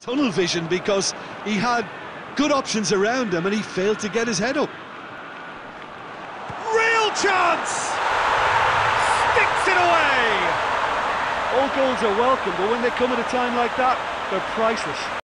tunnel vision because he had good options around him and he failed to get his head up. Real chance! Sticks it away! All goals are welcome, but when they come at a time like that, they're priceless.